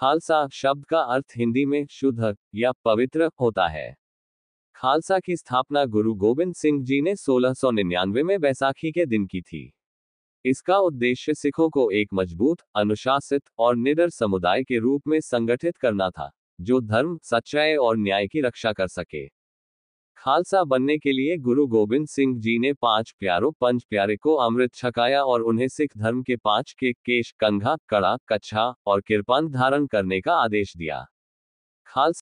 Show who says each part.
Speaker 1: खालसा शब्द का अर्थ हिंदी में शुद्ध या पवित्र होता है। खालसा की स्थापना गुरु गोविंद सिंह जी ने 1699 में बैसाखी के दिन की थी। इसका उद्देश्य सिखों को एक मज़बूत, अनुशासित और निडर समुदाय के रूप में संगठित करना था, जो धर्म, सच्चाई और न्याय की रक्षा कर सके। खालसा बनने के लिए गुरु गोविंद सिंह जी ने पाँच प्यारों, पंच प्यारे को अमृत छकाया और उन्हें सिख धर्म के पाँच के केश, कंघा, कड़ा, कच्छा और किरपान धारण करने का आदेश दिया। खालसा